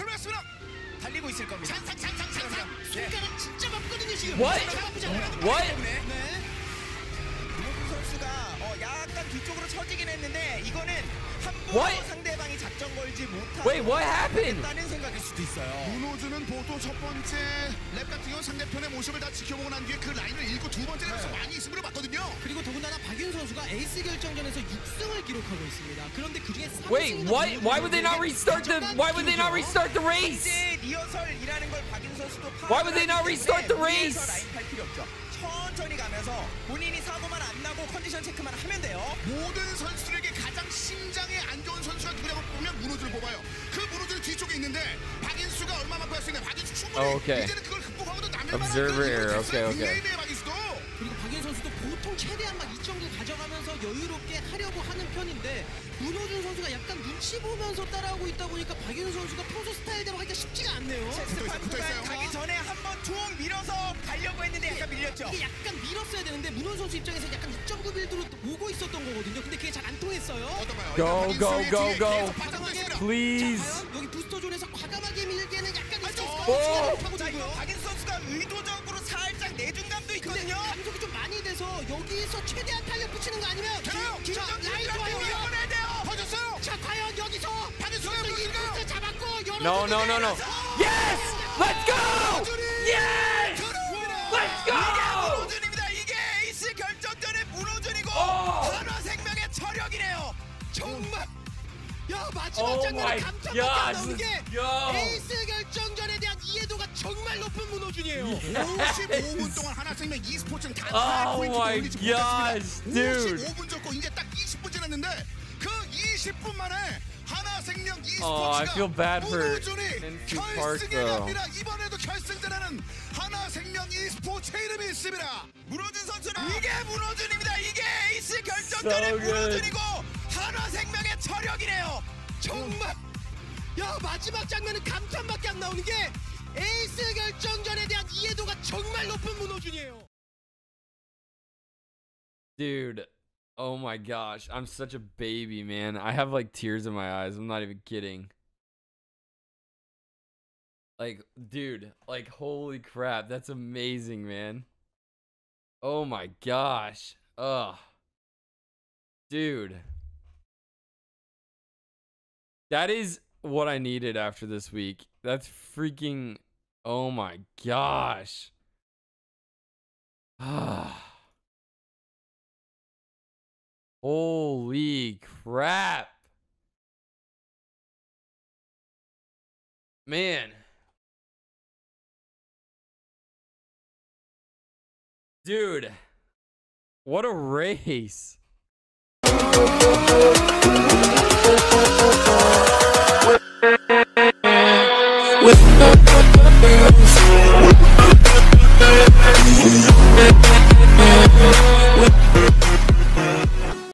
출발했습니다. 달리고 있을 겁니다. 장상 장상 장상. 손가락 진짜 바쁘거든요 지금. What? 손가락 바쁘지 않아요? What? 네. 선수가 어, 약간 뒤쪽으로 처지긴 했는데 이거는? 상대방 이 작전 걸지 못하고 Wait, what happened? 다는 생각일 수도 있어요. 문호준은 보통 첫 번째 랩 같은 경우 상대편의 모습을 다 지켜보고 난 뒤에 그 라인을 읽고 두 번째 랩에서 많이 있음을 봤거든요. 그리고 더군다나 박윤 선수가 에이스 결정전에서 6승을 기록하고 있습니다. 그런데 그중에 3승이 Wait, why why would they not restart the why would they not restart the race? 이제 리허설이라는 걸 박윤 선수도 Why would they not 파악하기 restart the 때문에 race? 위에서 라인 팔 필요 없죠. 천천히 가면서 본인이 사고만 안 나고 컨디션 체크만 하면 돼요. 모든 선수들에게 가장 심장에 안 좋은 선수가 누구냐고 보면 문호준을 뽑아요. 그 문호준 뒤쪽에 있는데 박인수가 얼마만큼 할 수 있냐. 박인수 충분히 어, 오케이. 이제는 그걸 극복하고도 남을 만한 그런. 힘을 오케이. 오케이. 빅네임이 보통 최대한 막 2점을 가져가면서 여유롭게 하려고 하는 편인데 문호준 선수가 약간 눈치 보면서 따라오고 있다 보니까 박윤 선수가 평소 스타일대로 하기가 쉽지가 않네요. 있어요. 가기 전에 한번 툭 밀어서 가려고 했는데 약간 밀렸죠. 이게 약간 밀었어야 되는데 문호준 선수 입장에서 약간 2.9 빌드로 오고 있었던 거거든요. 근데 그게 잘 안 통했어요. Go, go, go, go. Please. 자, 과연 여기 부스터 존에서 과감하게 밀기에는 약간 있을 어, 오! 하고 자 이거 들고요. 박인 선수가 의도적으로 살짝 내준 여기서 최대한 탄력 붙이는 거 아니면 돼요. 자, 김정진 라인 좋아요. 밀어내야 돼요. 터졌어요. 자 과연 여기서 박인수가 이 무너질까요? 부스터 잡았고 No, no, no, no. Yes! Let's go! Yes! Let's 이게 go! 문호준입니다. 이게 에이스 결정전의 문호준이고 어. 한화 생명의 저력이네요. 정말 야 마지막 Oh 장면에 my 감탄밖에 God. 안 나오는 게 Yo. 에이스 결정전에 대한 이해도가 정말 높은 문호준이에요. 55분 동안 하나생명 e스포츠는 다 Oh 포인트도 올리지 못했습니다. dude. 55분 줬고 이제 딱 20분 지났는데 그 20분 만에 하나생명 Oh, e스포츠가 for 문호준이 결승에. 갑니다. 이번에도 결승전에는 하나생명 e스포츠 이름이 있습니다. 문호준 선수는 이게 문호준입니다. 이게 에이스 결정전의 So. 문호준이고 한화생명의 저력이네요. 정말 야 마지막 장면은 감탄밖에 안 나오는 게 결정전에 대한 이해도가 정말 높은 문호준이에요. Dude, oh my gosh, I'm such a baby, man. I have like tears in my eyes. I'm not even kidding. Like, dude, like, holy crap, that's amazing, man. Oh my gosh. Ugh. Dude. That is what I needed after this week. That's freaking. Oh my gosh. Holy crap. Man. Dude. What a race. with